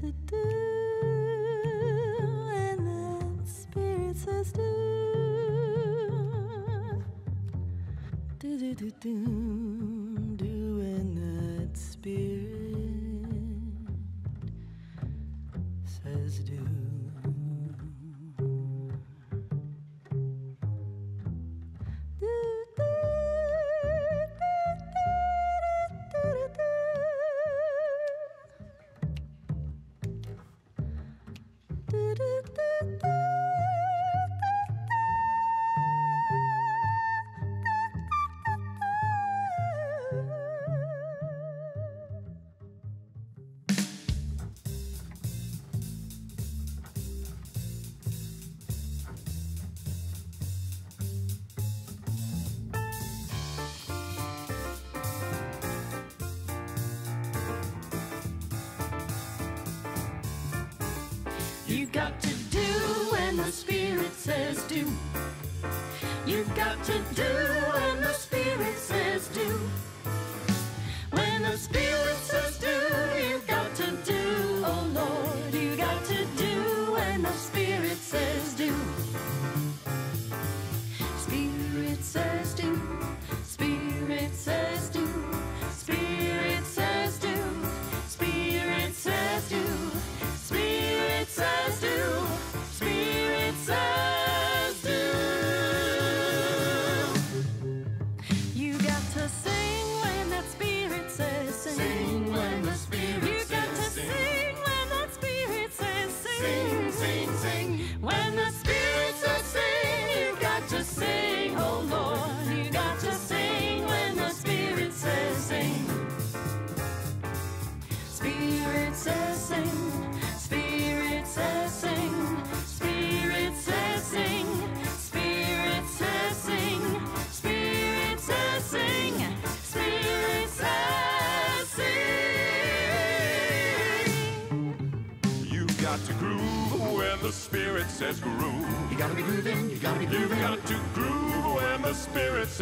to do.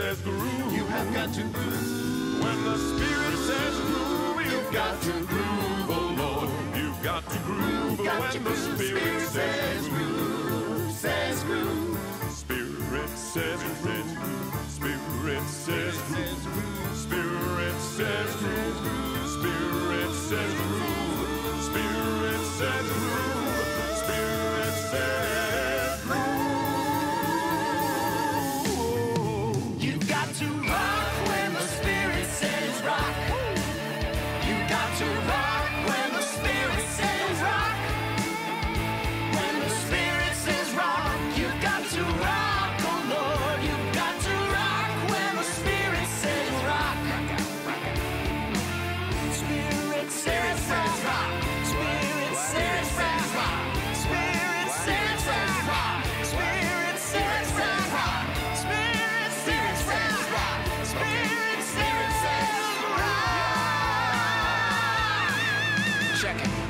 says groove, you have got to groove. When the Spirit says groove, you've, got, got to groove, oh Lord. You've got to groove got when to the groove, Spirit, Spirit says groove.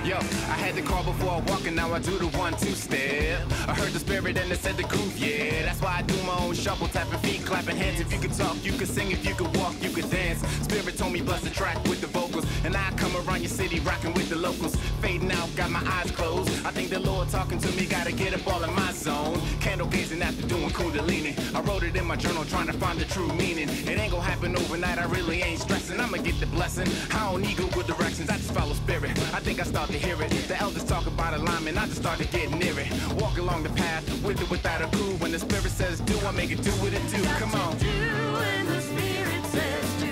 Yo, I had to crawl before I walk, and now I do the one-two step. I heard the spirit and it said the groove, yeah. That's why I do my own shuffle, tapping feet, clapping hands. If you could talk, you could sing. If you could walk, you could dance. Spirit told me bust the track with the vocals, and I come around your city rocking with the locals. Fading out, got my eyes closed. I think the Lord talking to me, gotta get up all in my zone. Candle gazing after doing Kundalini. I wrote it in my journal, trying to find the true meaning. It ain't gonna happen overnight. I really ain't stressing. I'ma get the blessing. I don't need Google directions. I just follow spirit. I think I started to hear it. The elders talk about alignment, I just started getting near it. Walk along the path, with it without a clue. When the spirit says do, I make it do what it do. Got Come on. do when the spirit says do.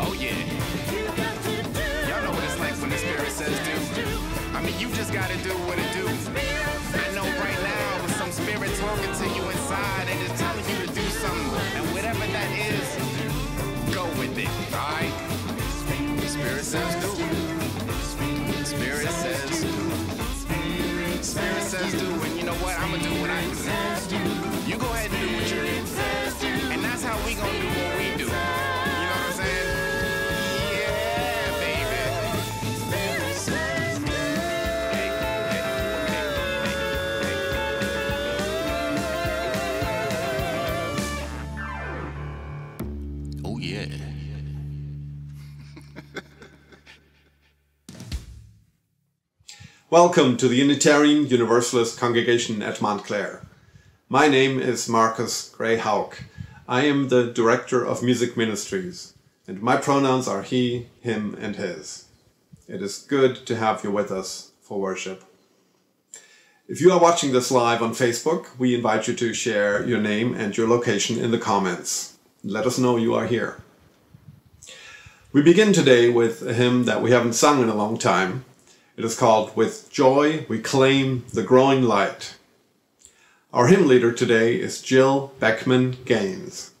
Oh yeah. You got to do. Y'all know what it's like when the spirit says do. I mean, you just gotta do what it do. I know right now some spirit talking to you inside and it's telling you to do something. And whatever that is, go with it. All right. Spirit says do. Spirit says do. Spirit says do, and you know what? I'ma do what I do. Welcome to the Unitarian Universalist Congregation at Montclair. My name is Marcus Gray. I am the Director of Music Ministries, and my pronouns are he, him, and his. It is good to have you with us for worship. If you are watching this live on Facebook, we invite you to share your name and your location in the comments. Let us know you are here. We begin today with a hymn that we haven't sung in a long time. It is called With Joy We Claim the Growing Light. Our hymn leader today is Jill Beckman Gaines.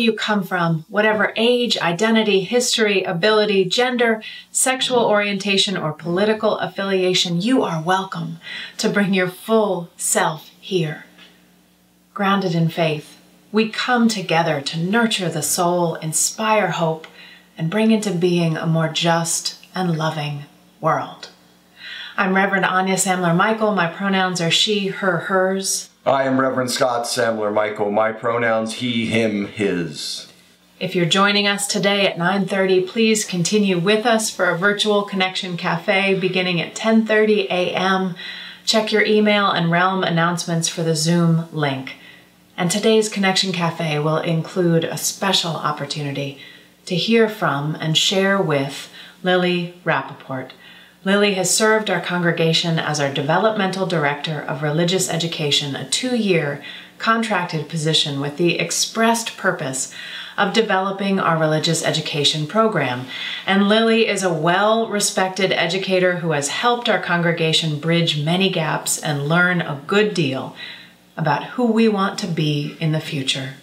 You come from, whatever age, identity, history, ability, gender, sexual orientation, or political affiliation, you are welcome to bring your full self here. Grounded in faith, we come together to nurture the soul, inspire hope, and bring into being a more just and loving world. I'm Reverend Anya Sammler Michael. My pronouns are she, her, hers. I am Reverend Scott Sammler Michael. My pronouns he, him, his. If you're joining us today at 9:30, please continue with us for a virtual connection cafe beginning at 10:30 a.m. Check your email and Realm announcements for the Zoom link. And today's Connection Cafe will include a special opportunity to hear from and share with Lily Rappaport. Lily has served our congregation as our Developmental Director of Religious Education, a two year contracted position with the expressed purpose of developing our religious education program. And Lily is a well respected educator who has helped our congregation bridge many gaps and learn a good deal about who we want to be in the future.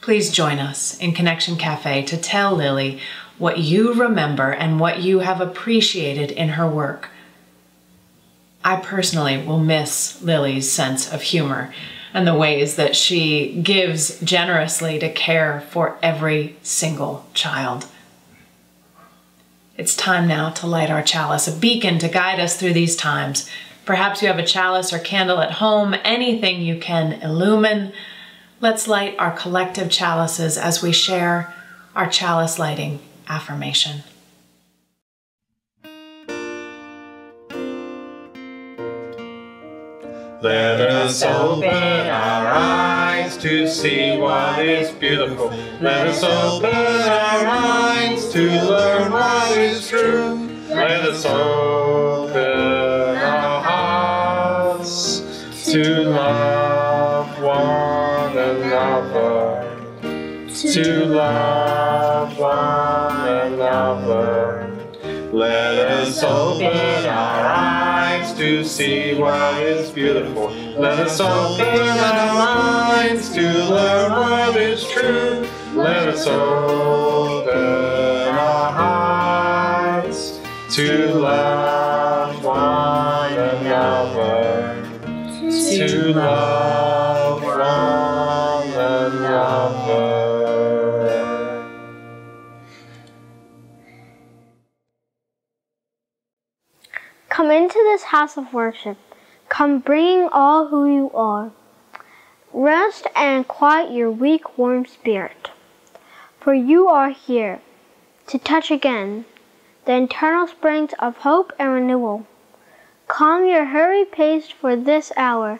Please join us in Connection Cafe to tell Lily what you remember and what you have appreciated in her work. I personally will miss Lily's sense of humor and the ways that she gives generously to care for every single child. It's time now to light our chalice, a beacon to guide us through these times. Perhaps you have a chalice or candle at home, anything you can illumine. Let's light our collective chalices as we share our chalice lighting affirmation. Let us open our eyes to see what is beautiful. Let us open our minds to learn what is true. Let us open our hearts to love one another. To love another. Let us open our eyes to see what is beautiful. Let us open our minds to learn what is true. Let us open our hearts to love one another. To love house of worship. Come bringing all who you are. Rest and quiet your weak, warm spirit. For you are here to touch again the internal springs of hope and renewal. Calm your hurried pace for this hour.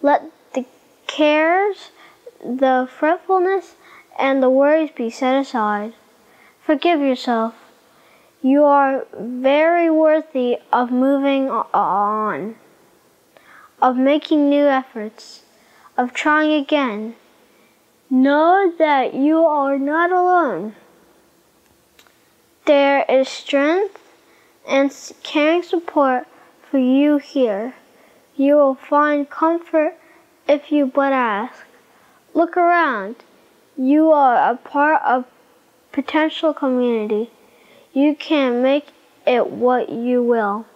Let the cares, the fretfulness, and the worries be set aside. Forgive yourself. You are very worthy of moving on, of making new efforts, of trying again. Know that you are not alone. There is strength and caring support for you here. You will find comfort if you but ask. Look around. You are a part of potential community. You can make it what you will.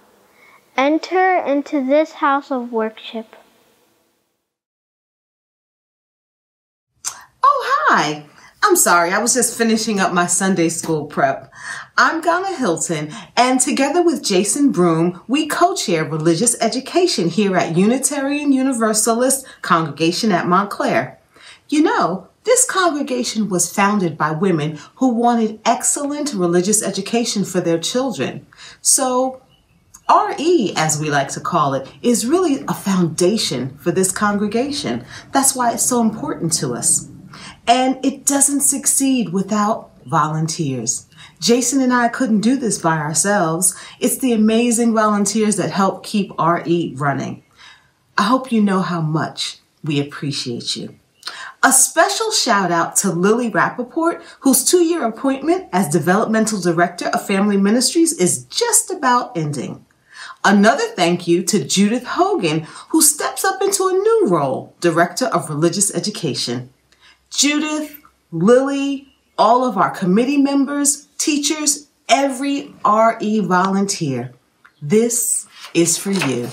Enter into this house of worship. Oh, hi. I'm sorry, I was just finishing up my Sunday school prep. I'm Ghana Hilton, and together with Jason Broom, we co-chair religious education here at Unitarian Universalist Congregation at Montclair. You know, this congregation was founded by women who wanted excellent religious education for their children. So, RE, as we like to call it, is really a foundation for this congregation. That's why it's so important to us. And it doesn't succeed without volunteers. Jason and I couldn't do this by ourselves. It's the amazing volunteers that help keep RE running. I hope you know how much we appreciate you. A special shout out to Lily Rappaport, whose two year appointment as Developmental Director of Family Ministries is just about ending. Another thank you to Judith Hogan, who steps up into a new role, Director of Religious Education. Judith, Lily, all of our committee members, teachers, every RE volunteer. This is for you.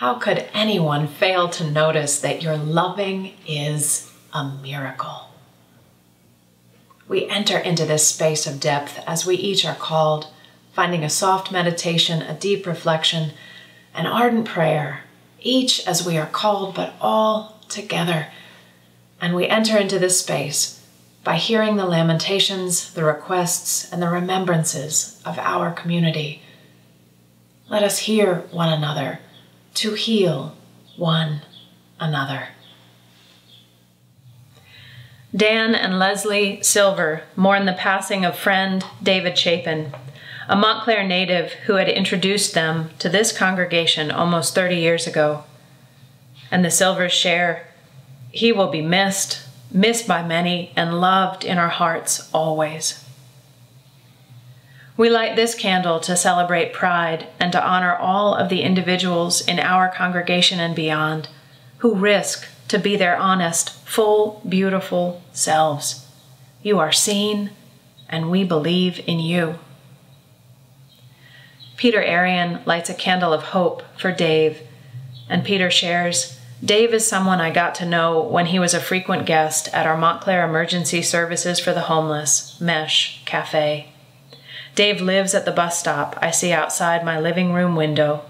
How could anyone fail to notice that your loving is a miracle? We enter into this space of depth as we each are called, finding a soft meditation, a deep reflection, an ardent prayer, each as we are called, but all together. And we enter into this space by hearing the lamentations, the requests, and the remembrances of our community. Let us hear one another to heal one another. Dan and Leslie Silver mourn the passing of friend David Chapin, a Montclair native who had introduced them to this congregation almost 30 years ago. And the Silvers share, he will be missed, missed by many, and loved in our hearts always. We light this candle to celebrate pride and to honor all of the individuals in our congregation and beyond who risk to be their honest, full, beautiful selves. You are seen, and we believe in you. Peter Arian lights a candle of hope for Dave, and Peter shares Dave is someone I got to know when he was a frequent guest at our Montclair Emergency Services for the Homeless, MESH, cafe. Dave lives at the bus stop I see outside my living room window.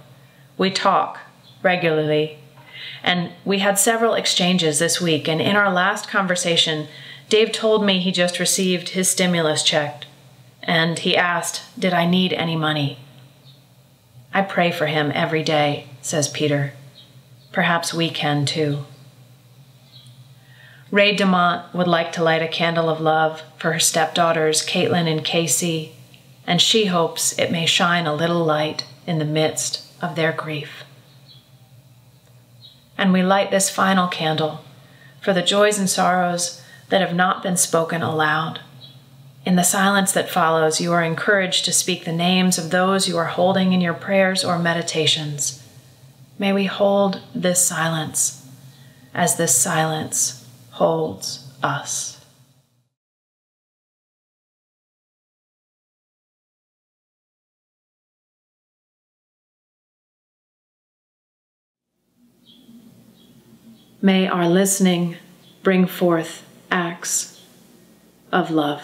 We talk regularly, and we had several exchanges this week. And in our last conversation, Dave told me he just received his stimulus check, and he asked, Did I need any money? I pray for him every day, says Peter. Perhaps we can too. Ray DeMont would like to light a candle of love for her stepdaughters, Caitlin and Casey, and she hopes it may shine a little light in the midst of their grief. And we light this final candle for the joys and sorrows that have not been spoken aloud. In the silence that follows, you are encouraged to speak the names of those you are holding in your prayers or meditations. May we hold this silence as this silence holds us. May our listening bring forth acts of love.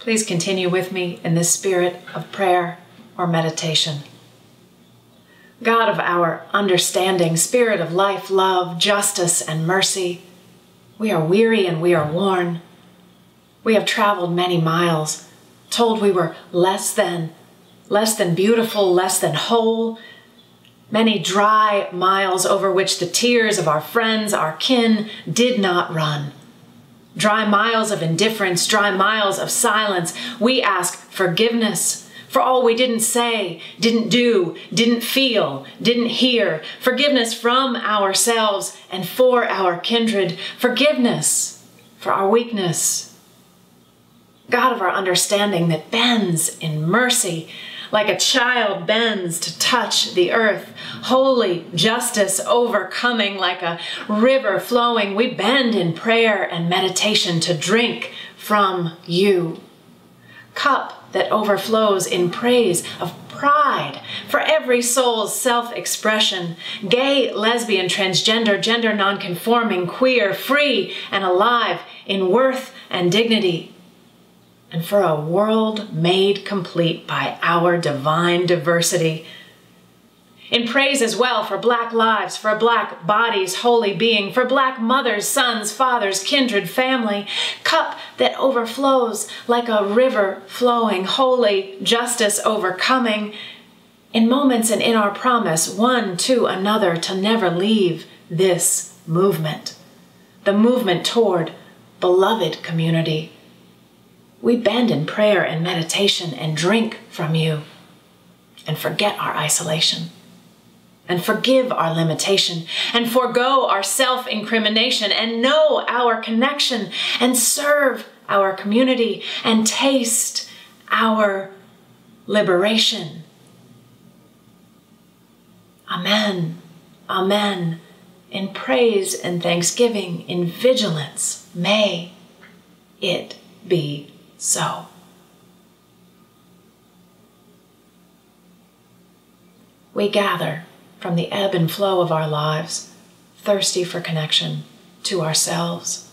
Please continue with me in this spirit of prayer or meditation. God of our understanding, Spirit of life, love, justice, and mercy, we are weary and we are worn. We have traveled many miles, told we were less than, less than beautiful, less than whole, many dry miles over which the tears of our friends, our kin, did not run. Dry miles of indifference, dry miles of silence. We ask forgiveness for all we didn't say, didn't do, didn't feel, didn't hear. Forgiveness from ourselves and for our kindred. Forgiveness for our weakness. God of our understanding that bends in mercy like a child bends to touch the earth. Holy justice overcoming like a river flowing. We bend in prayer and meditation to drink from you. Cup that overflows in praise of pride for every soul's self expression gay, lesbian, transgender, gender nonconforming, queer, free, and alive in worth and dignity and for a world made complete by our divine diversity. In praise as well for black lives, for black bodies, holy being, for black mothers, sons, fathers, kindred, family, cup that overflows like a river flowing, holy justice overcoming, in moments and in our promise, one to another, to never leave this movement, the movement toward beloved community we bend in prayer and meditation and drink from you and forget our isolation and forgive our limitation and forego our self incrimination and know our connection and serve our community and taste our liberation. Amen. Amen. In praise and thanksgiving, in vigilance, may it be so. We gather from the ebb and flow of our lives, thirsty for connection to ourselves,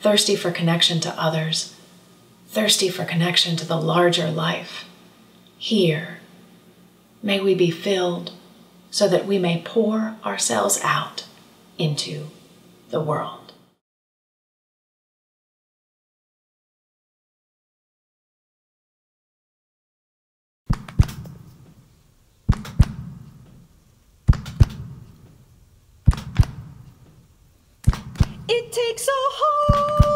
thirsty for connection to others, thirsty for connection to the larger life. Here, may we be filled so that we may pour ourselves out into the world. It takes a whole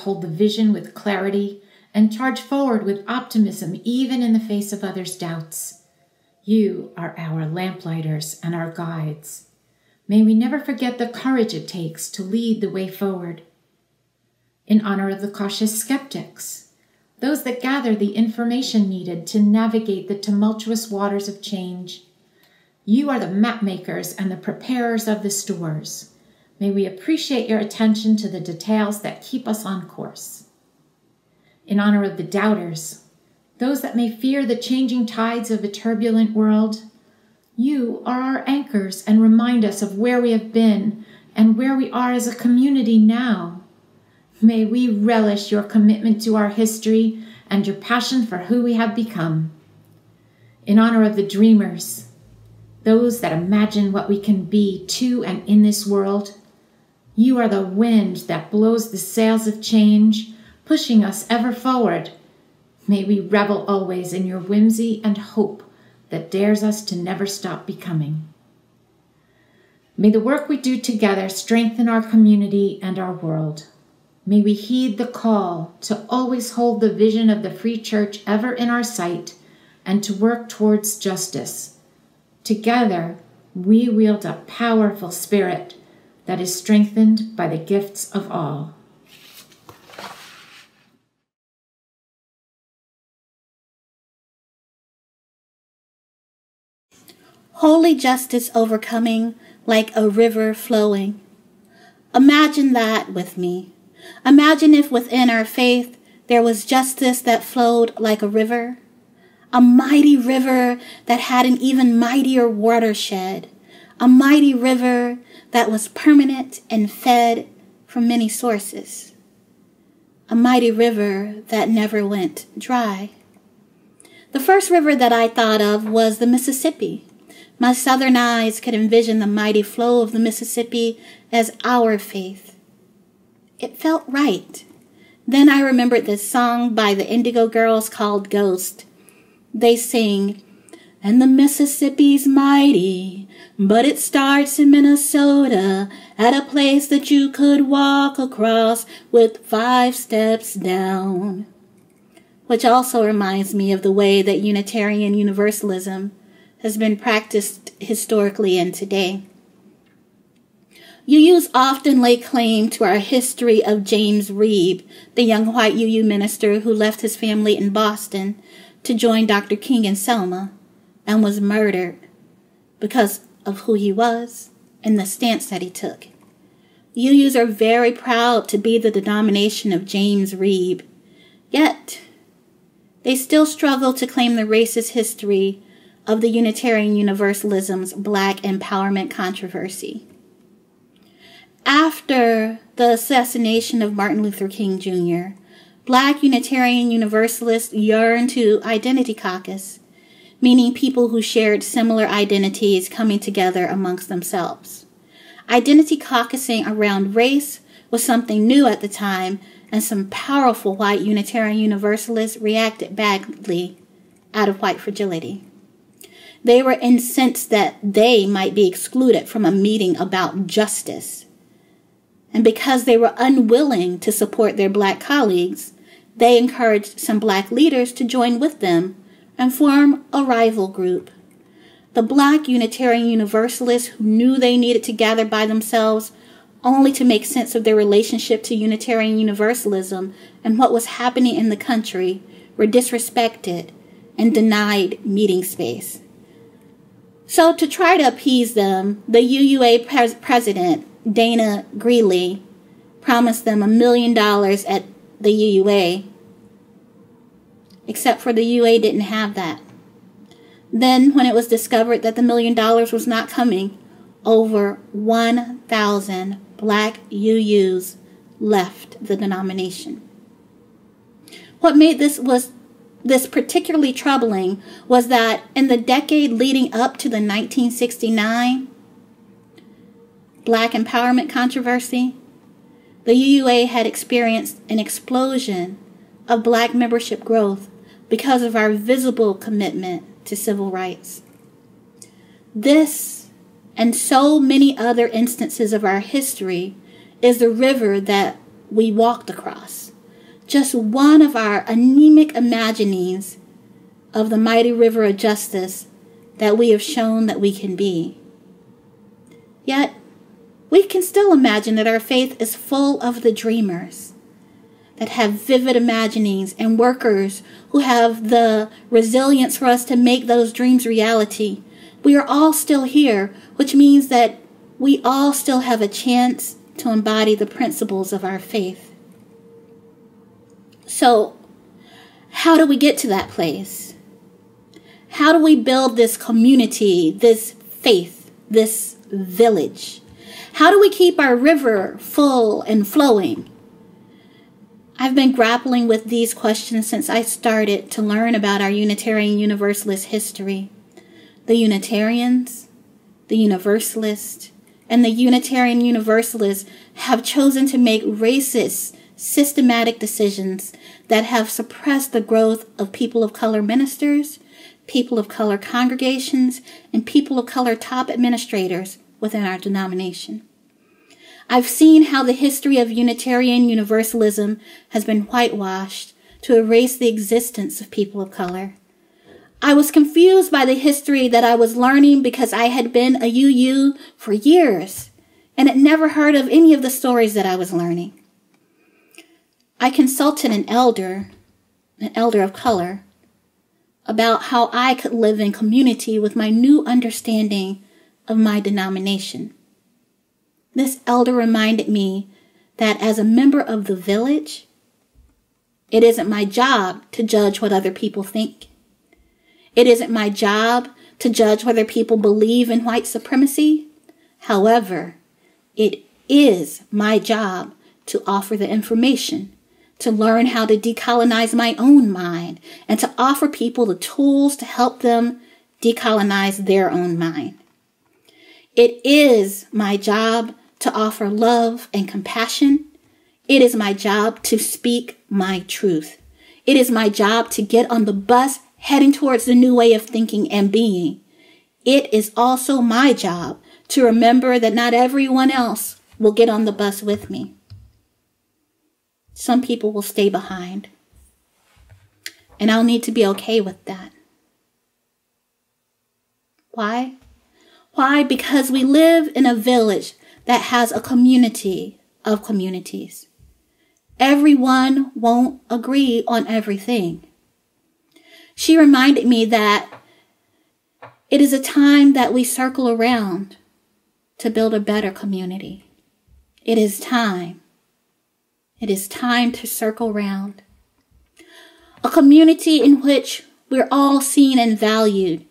hold the vision with clarity and charge forward with optimism even in the face of others' doubts. You are our lamplighters and our guides. May we never forget the courage it takes to lead the way forward. In honor of the cautious skeptics, those that gather the information needed to navigate the tumultuous waters of change. You are the map makers and the preparers of the stores. May we appreciate your attention to the details that keep us on course. In honor of the doubters, those that may fear the changing tides of a turbulent world, you are our anchors and remind us of where we have been and where we are as a community now. May we relish your commitment to our history and your passion for who we have become. In honor of the dreamers, those that imagine what we can be to and in this world, you are the wind that blows the sails of change, pushing us ever forward. May we revel always in your whimsy and hope that dares us to never stop becoming. May the work we do together strengthen our community and our world. May we heed the call to always hold the vision of the Free Church ever in our sight and to work towards justice. Together, we wield a powerful spirit that is strengthened by the gifts of all. Holy justice overcoming like a river flowing. Imagine that with me. Imagine if within our faith there was justice that flowed like a river. A mighty river that had an even mightier watershed. A mighty river that was permanent and fed from many sources. A mighty river that never went dry. The first river that I thought of was the Mississippi. My southern eyes could envision the mighty flow of the Mississippi as our faith. It felt right. Then I remembered this song by the Indigo Girls called Ghost. They sing, and the Mississippi's mighty, but it starts in Minnesota at a place that you could walk across with five steps down. Which also reminds me of the way that Unitarian Universalism has been practiced historically and today. UUs often lay claim to our history of James Reeb, the young white UU minister who left his family in Boston to join Dr. King in Selma and was murdered because of who he was and the stance that he took. UUs are very proud to be the denomination of James Reeb, yet they still struggle to claim the racist history of the Unitarian Universalism's Black empowerment controversy. After the assassination of Martin Luther King Jr., Black Unitarian Universalists yearned to identity caucus, meaning people who shared similar identities coming together amongst themselves. Identity caucusing around race was something new at the time, and some powerful white Unitarian Universalists reacted badly out of white fragility. They were incensed that they might be excluded from a meeting about justice. And because they were unwilling to support their black colleagues, they encouraged some black leaders to join with them and form a rival group. The black Unitarian Universalists who knew they needed to gather by themselves only to make sense of their relationship to Unitarian Universalism and what was happening in the country were disrespected and denied meeting space. So, to try to appease them, the UUA pres- president, Dana Greeley, promised them a million dollars at the UUA, except for the UA didn't have that. Then, when it was discovered that the million dollars was not coming, over 1,000 black UUs left the denomination. What made this was this particularly troubling was that in the decade leading up to the 1969 black empowerment controversy, the UUA had experienced an explosion of black membership growth because of our visible commitment to civil rights. This and so many other instances of our history is the river that we walked across. Just one of our anemic imaginings of the mighty river of justice that we have shown that we can be. Yet, we can still imagine that our faith is full of the dreamers, that have vivid imaginings and workers who have the resilience for us to make those dreams reality. We are all still here, which means that we all still have a chance to embody the principles of our faith. So, how do we get to that place? How do we build this community, this faith, this village? How do we keep our river full and flowing? I've been grappling with these questions since I started to learn about our Unitarian Universalist history. The Unitarians, the Universalists, and the Unitarian Universalists have chosen to make racist, systematic decisions that have suppressed the growth of people of color ministers, people of color congregations, and people of color top administrators within our denomination. I've seen how the history of Unitarian Universalism has been whitewashed to erase the existence of people of color. I was confused by the history that I was learning because I had been a UU for years and had never heard of any of the stories that I was learning. I consulted an elder, an elder of color, about how I could live in community with my new understanding of my denomination. This elder reminded me that as a member of the village, it isn't my job to judge what other people think. It isn't my job to judge whether people believe in white supremacy. However, it is my job to offer the information, to learn how to decolonize my own mind, and to offer people the tools to help them decolonize their own mind. It is my job to offer love and compassion. It is my job to speak my truth. It is my job to get on the bus heading towards the new way of thinking and being. It is also my job to remember that not everyone else will get on the bus with me. Some people will stay behind. And I'll need to be okay with that. Why? Why? Because we live in a village that has a community of communities. Everyone won't agree on everything. She reminded me that it is a time that we circle around to build a better community. It is time. It is time to circle around. A community in which we're all seen and valued.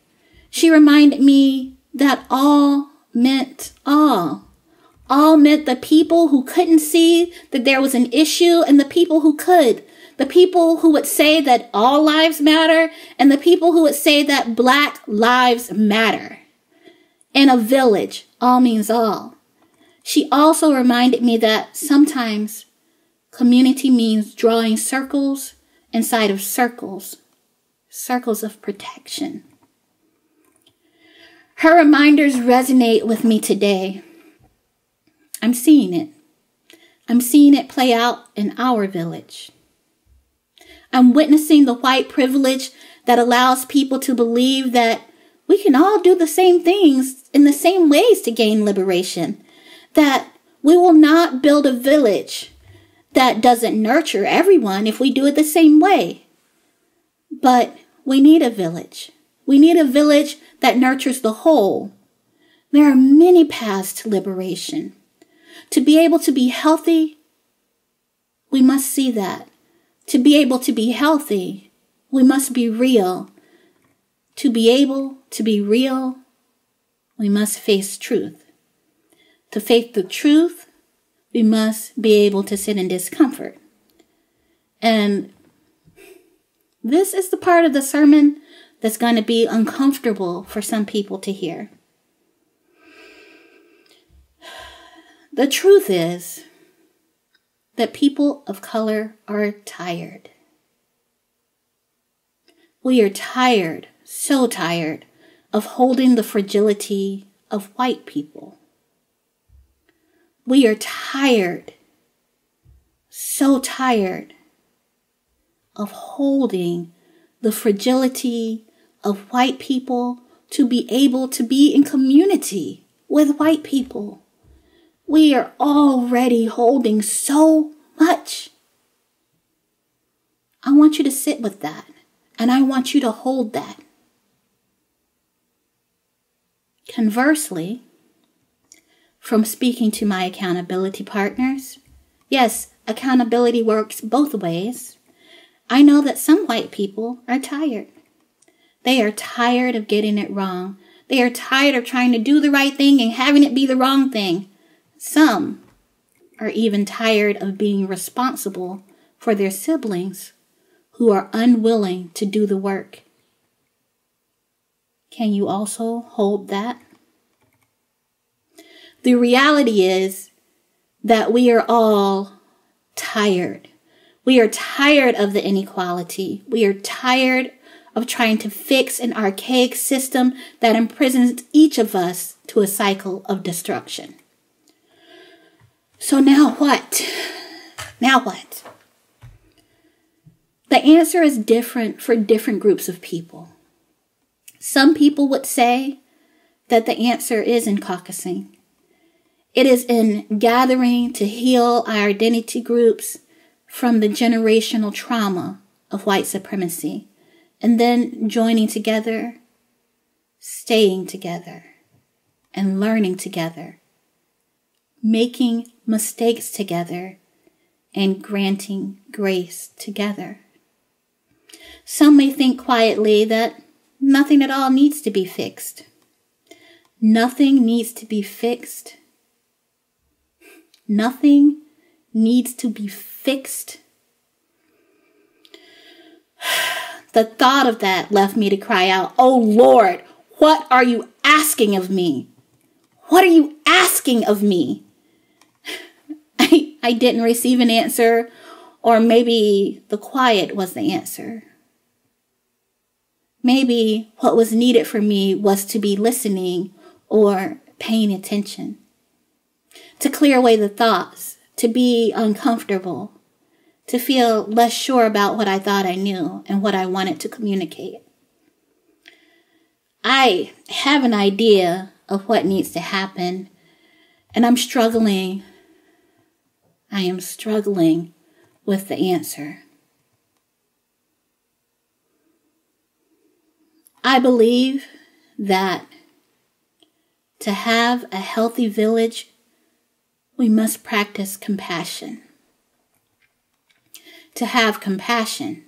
She reminded me that all meant all. All meant the people who couldn't see that there was an issue and the people who could. The people who would say that all lives matter and the people who would say that black lives matter. In a village, all means all. She also reminded me that sometimes community means drawing circles inside of circles, circles of protection. Her reminders resonate with me today. I'm seeing it. I'm seeing it play out in our village. I'm witnessing the white privilege that allows people to believe that we can all do the same things in the same ways to gain liberation. That we will not build a village that doesn't nurture everyone if we do it the same way. But we need a village. We need a village that nurtures the whole. There are many paths to liberation. To be able to be healthy, we must see that. To be able to be healthy, we must be real. To be able to be real, we must face truth. To face the truth, we must be able to sit in discomfort. And this is the part of the sermon that's going to be uncomfortable for some people to hear. The truth is that people of color are tired. We are tired, so tired, of holding the fragility of white people. We are tired, so tired of holding the fragility of white people to be able to be in community with white people. We are already holding so much. I want you to sit with that and I want you to hold that. Conversely, from speaking to my accountability partners, yes, accountability works both ways. I know that some white people are tired. They are tired of getting it wrong. They are tired of trying to do the right thing and having it be the wrong thing. Some are even tired of being responsible for their siblings who are unwilling to do the work. Can you also hold that? The reality is that we are all tired. We are tired of the inequality. We are tired of trying to fix an archaic system that imprisons each of us to a cycle of destruction. So now what? Now what? The answer is different for different groups of people. Some people would say that the answer is in caucusing. It is in gathering to heal our identity groups from the generational trauma of white supremacy and then joining together, staying together, and learning together, making mistakes together, and granting grace together. Some may think quietly that nothing at all needs to be fixed. Nothing needs to be fixed. Nothing needs to be fixed. The thought of that left me to cry out, Oh Lord, what are you asking of me? What are you asking of me? I, didn't receive an answer, or maybe the quiet was the answer. Maybe what was needed for me was to be listening or paying attention, to clear away the thoughts, to be uncomfortable, to feel less sure about what I thought I knew and what I wanted to communicate. I have an idea of what needs to happen, and I'm struggling. I am struggling with the answer. I believe that to have a healthy village, we must practice compassion. To have compassion,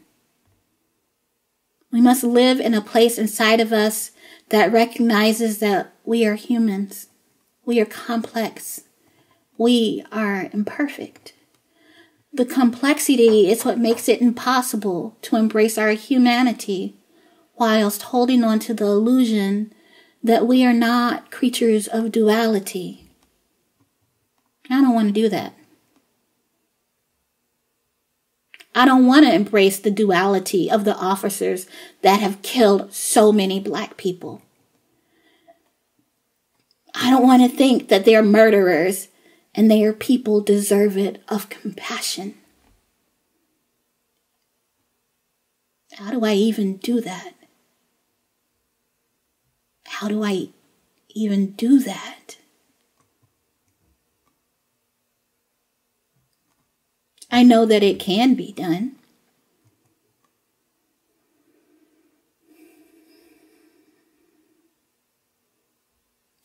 we must live in a place inside of us that recognizes that we are humans, we are complex, we are imperfect. The complexity is what makes it impossible to embrace our humanity whilst holding on to the illusion that we are not creatures of duality. I don't want to do that. I don't want to embrace the duality of the officers that have killed so many black people. I don't want to think that they're murderers and they are people deserved of compassion. How do I even do that? How do I even do that? I know that it can be done.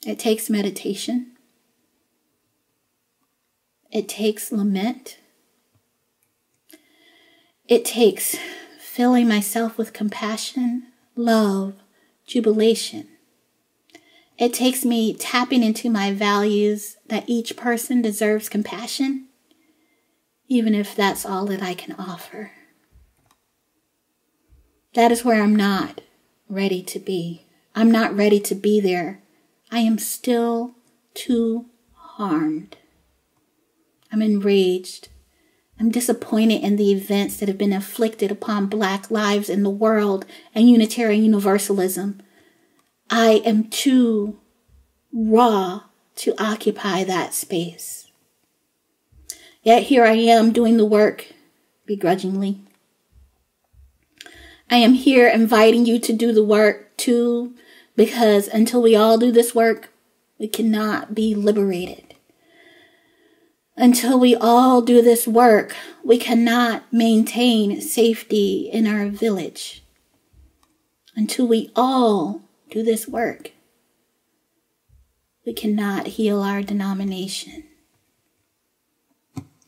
It takes meditation. It takes lament. It takes filling myself with compassion, love, jubilation. It takes me tapping into my values that each person deserves compassion, even if that's all that I can offer. That is where I'm not ready to be. I'm not ready to be there. I am still too harmed. I'm enraged. I'm disappointed in the events that have been inflicted upon Black lives in the world and Unitarian Universalism. I am too raw to occupy that space. Yet here I am doing the work begrudgingly. I am here inviting you to do the work too, because until we all do this work, we cannot be liberated. Until we all do this work, we cannot maintain safety in our village. Until we all do this work, we cannot heal our denomination.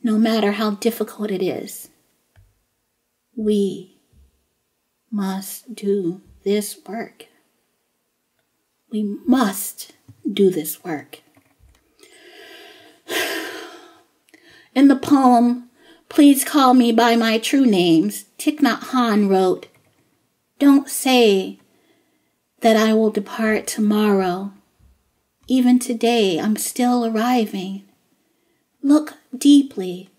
No matter how difficult it is, we must do this work. We must do this work. In the poem, Please Call Me by My True Names, Thich Nhat Hanh wrote, Don't say that I will depart tomorrow. Even today, I'm still arriving. Look deeply.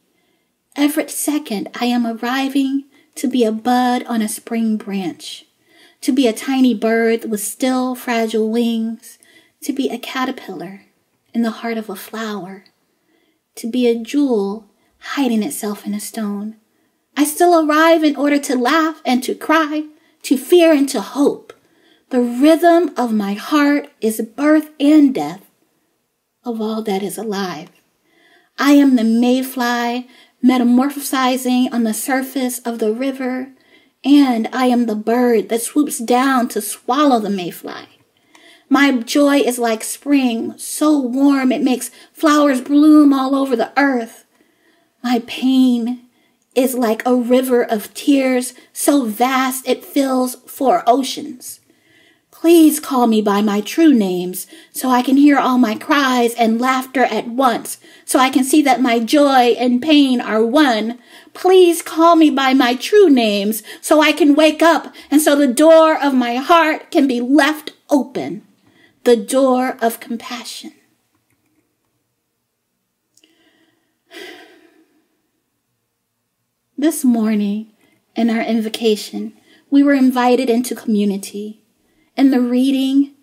Every second, I am arriving to be a bud on a spring branch, to be a tiny bird with still fragile wings, to be a caterpillar in the heart of a flower, to be a jewel hiding itself in a stone. I still arrive in order to laugh and to cry, to fear and to hope. The rhythm of my heart is birth and death of all that is alive. I am the mayfly metamorphosizing on the surface of the river, and I am the bird that swoops down to swallow the mayfly. My joy is like spring, so warm it makes flowers bloom all over the earth. My pain is like a river of tears, so vast it fills four oceans. Please call me by my true names so I can hear all my cries and laughter at once, so I can see that my joy and pain are one. Please call me by my true names so I can wake up and so the door of my heart can be left open. The door of compassion. This morning, in our invocation, we were invited into community. In the reading,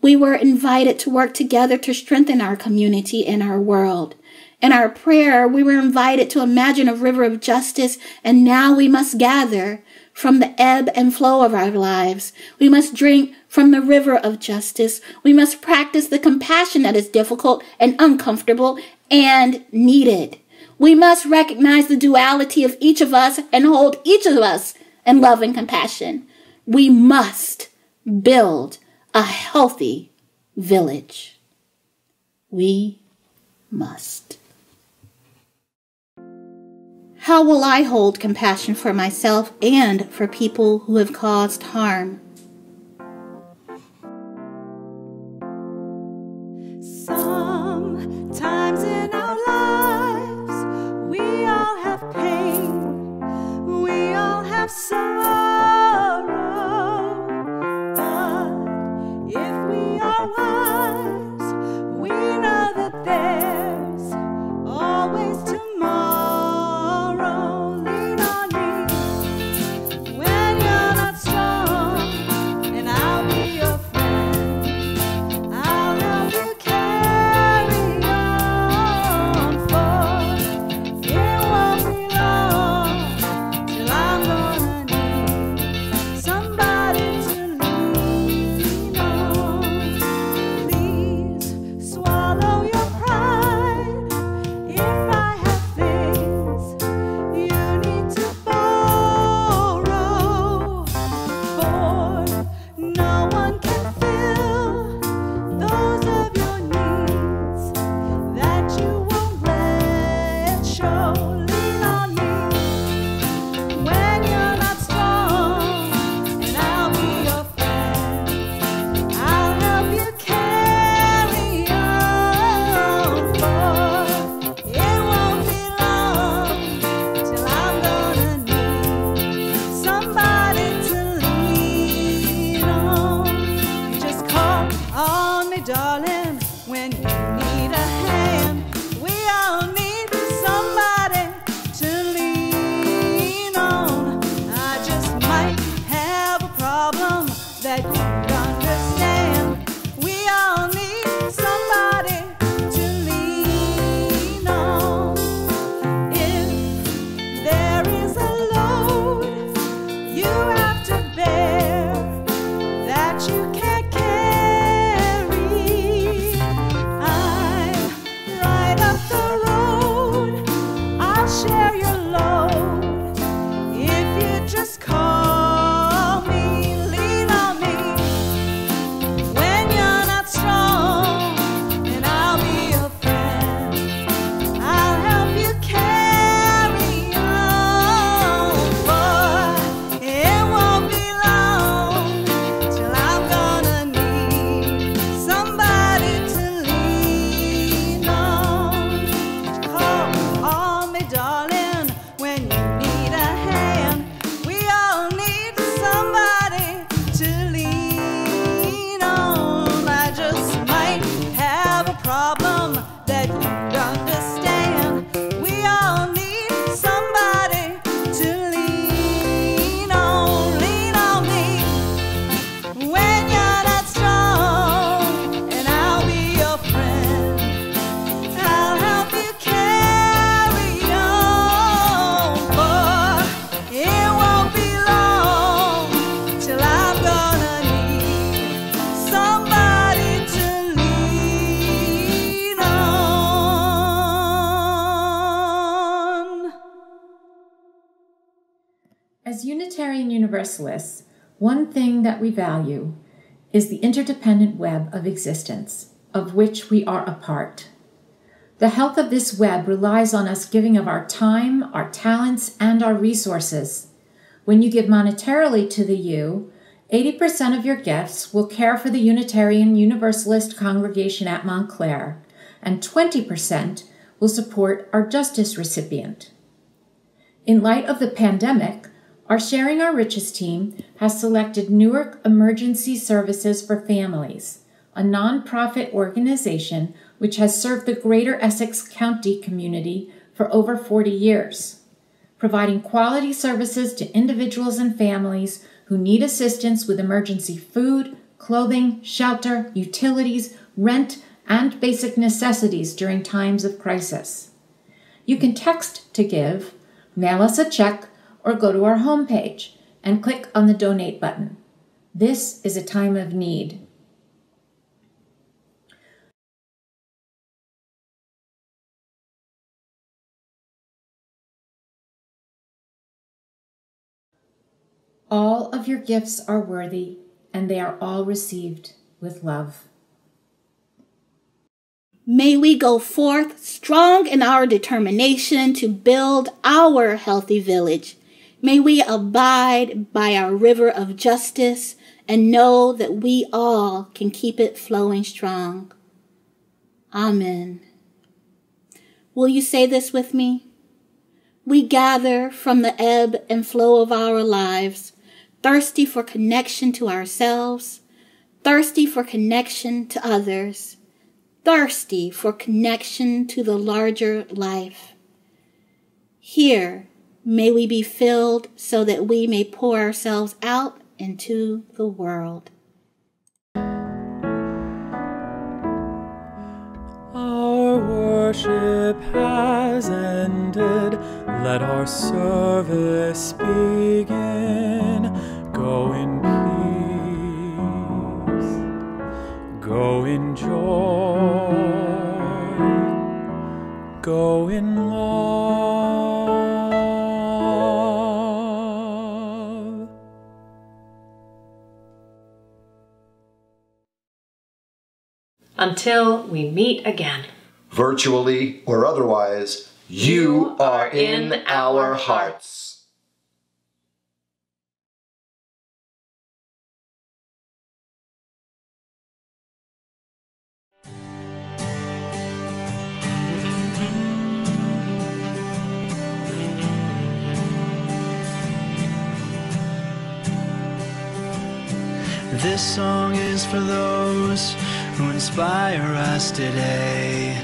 we were invited to work together to strengthen our community and our world. In our prayer, we were invited to imagine a river of justice, and now we must gather from the ebb and flow of our lives. We must drink from the river of justice. We must practice the compassion that is difficult and uncomfortable and needed. We must recognize the duality of each of us and hold each of us in love and compassion. We must build a healthy village. We must. How will I hold compassion for myself and for people who have caused harm? Unitarian Universalists, one thing that we value is the interdependent web of existence, of which we are a part. The health of this web relies on us giving of our time, our talents, and our resources. When you give monetarily to the U, 80% of your gifts will care for the Unitarian Universalist congregation at Montclair, and 20% will support our justice recipient. In light of the pandemic, our Sharing Our Riches team has selected Newark Emergency Services for Families, a nonprofit organization which has served the greater Essex County community for over 40 years, providing quality services to individuals and families who need assistance with emergency food, clothing, shelter, utilities, rent, and basic necessities during times of crisis. You can text to give, mail us a check, or go to our homepage and click on the donate button. This is a time of need. All of your gifts are worthy, and they are all received with love. May we go forth strong in our determination to build our healthy village. May we abide by our river of justice and know that we all can keep it flowing strong. Amen. Will you say this with me? We gather from the ebb and flow of our lives, thirsty for connection to ourselves, thirsty for connection to others, thirsty for connection to the larger life. Here, may we be filled so that we may pour ourselves out into the world. Our worship has ended. Let our service begin. Go in peace. Go in joy. Go in love. Until we meet again. virtually or otherwise, you are in our hearts. This song is for those who inspire us today,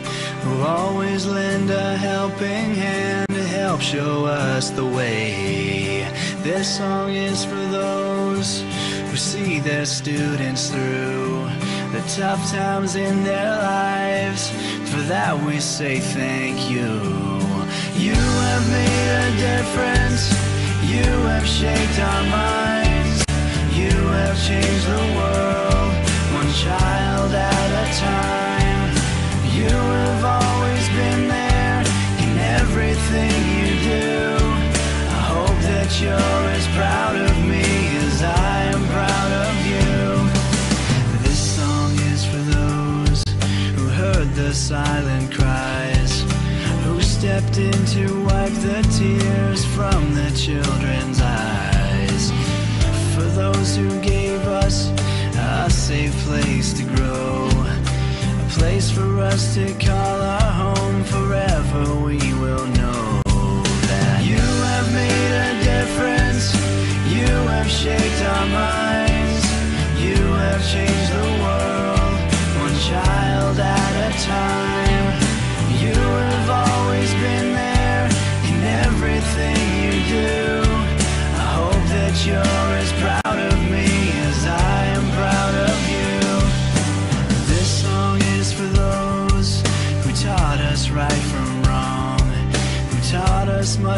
who always lend a helping hand to help show us the way. This song is for those who see their students through the tough times in their lives. For that we say thank you. You have made a difference. You have shaped our minds. You have changed the world, child at a time. You have always been there in everything you do. I hope that you're as proud of me as I am proud of you. This song is for those who heard the silent cries, who stepped in to wipe the tears from the children's eyes for those who gave us safe place to grow, a place for us to call our home forever. We will know that you have made a difference, you have shaped our minds, you have changed the world, one child at a time.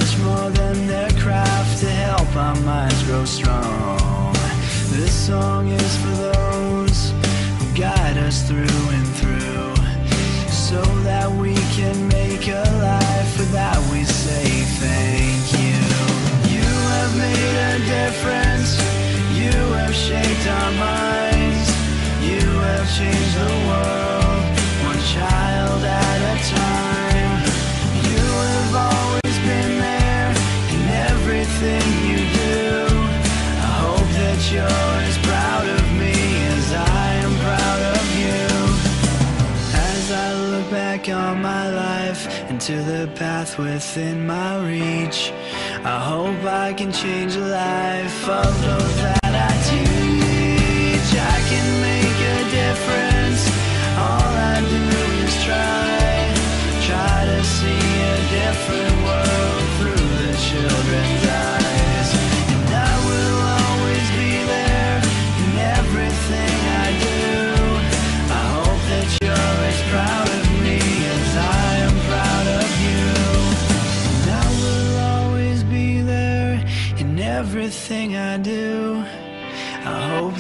much more than their craft to help our minds grow strong. This song is for those who guide us through and through, so that we can make a life for that we say thank you. You have made a difference, you have shaped our minds, you have changed the world, one child at a time. Path within my reach. I hope I can change the life of those that I teach. I can make a difference. All I do is try. Try to see a different world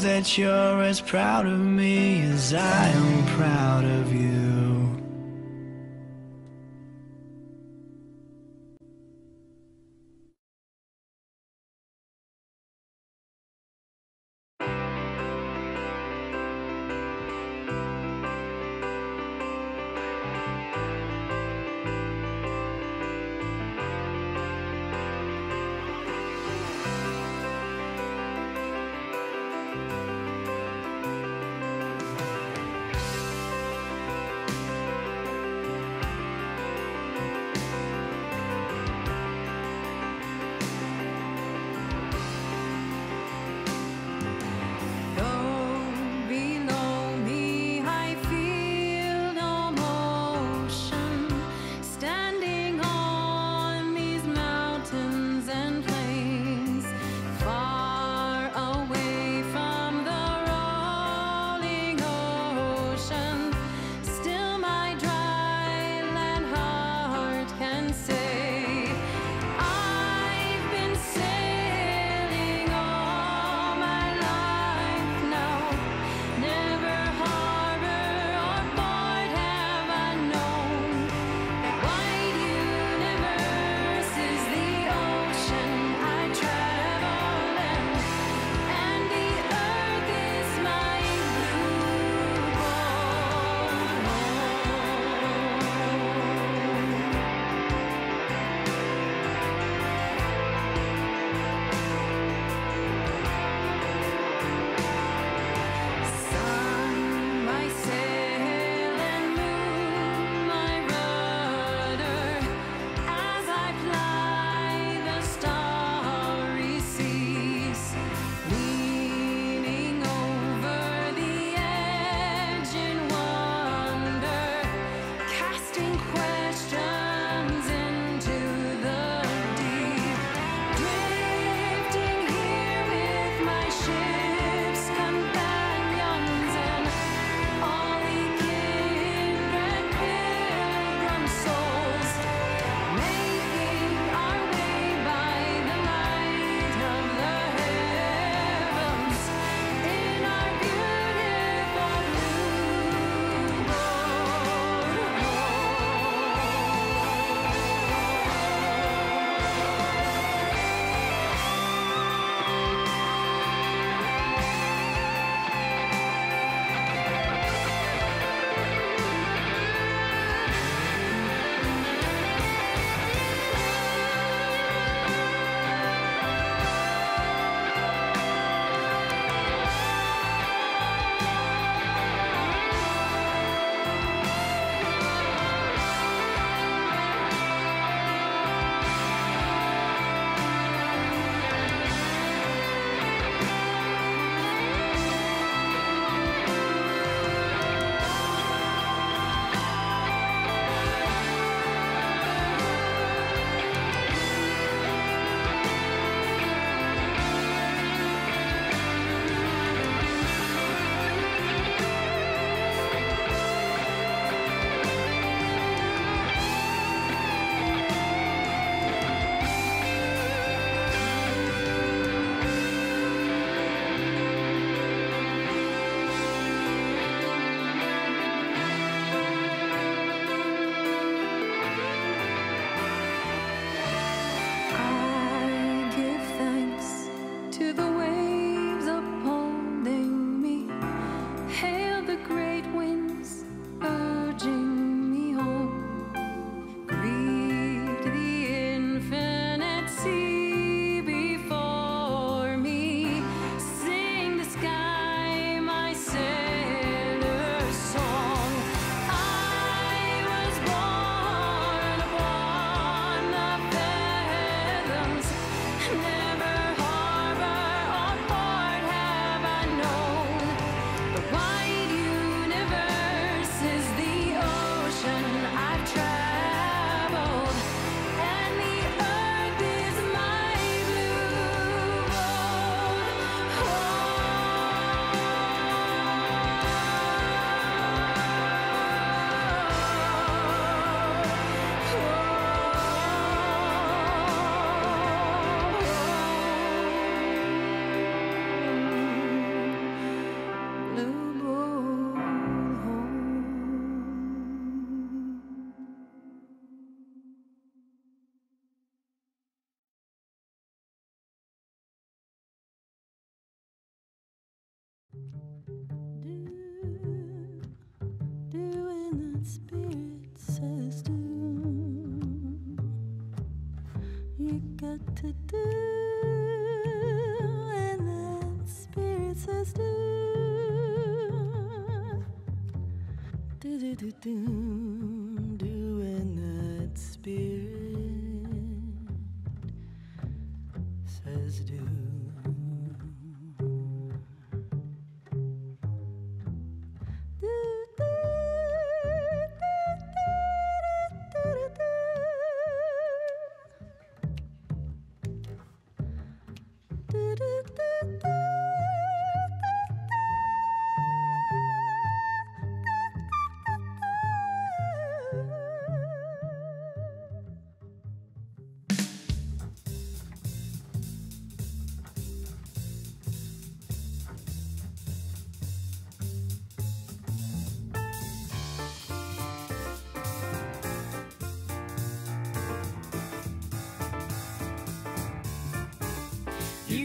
that you're as proud of me as I am proud of you.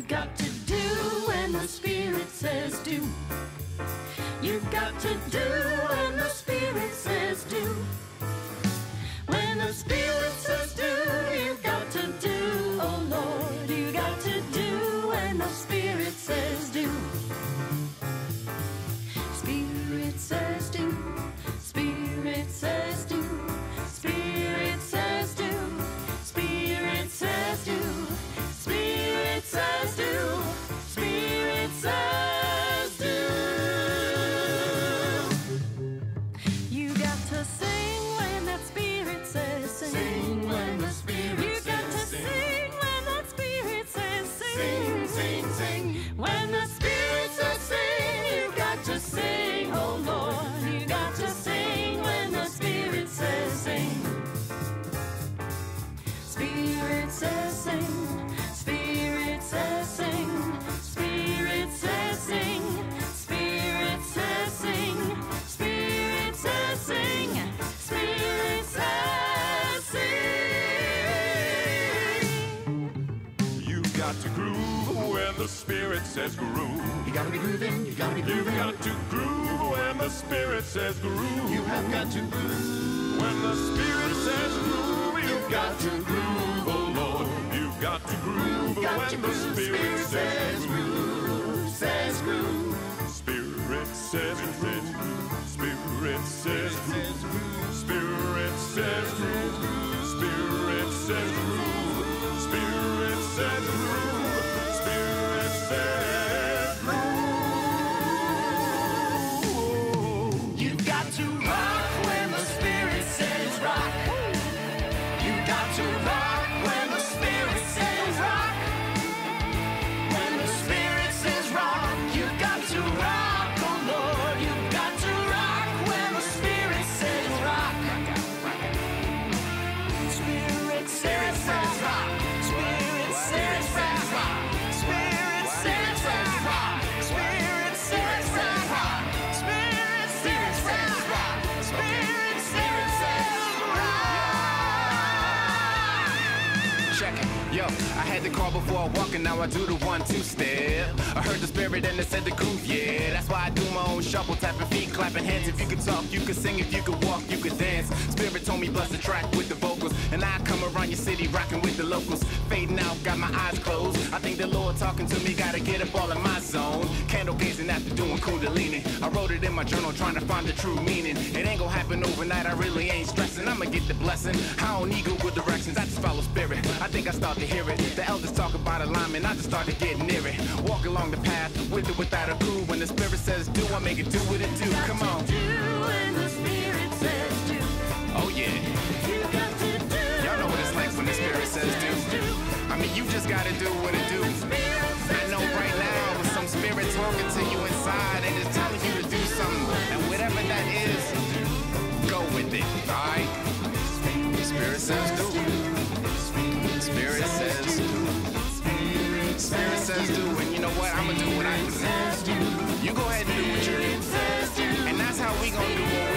You got to do when the Spirit says do. You've got to do when the Spirit says do. When the Spirit says groove. You have got to groove. When the spirit says groove, you've got to groove, oh Lord. You've got to groove got to when the groove. spirit Spirit says says groove. Says groove. To call before I walk and now I do the one two step. I heard the spirit and it said the groove, yeah. That's why I do my own shuffle, tapping feet, clapping hands. If you could talk, you could sing. If you could walk, you could dance. Spirit told me bust the track with the vocals. And I come around your city rocking with the locals. Fading out, got my eyes closed. I think the Lord talking to me, gotta get up all in my zone. Candle gazing after doing Kundalini. I wrote it in my journal, trying to find the true meaning. It ain't gonna happen overnight, I really ain't stressing. I'ma get the blessing. I don't need Google directions, I just follow spirit. I think I start to hear it. The elders talk about alignment, I just start to get near it. Walk along the path, with it without a clue. When the spirit says do, I make it do what it do. Come on. Do when the Spirit says do. Oh yeah. You got to do. Y'all know what it's like when the spirit says do. I mean, you just gotta do what it do. I know right now some spirit talking to you inside and it's telling you to do something. And whatever that is, go with it, alright? Spirit says do. Spirit says Spirit says do, and you know what? I'ma do what I do. You go ahead and do what you do. And that's how we gonna do what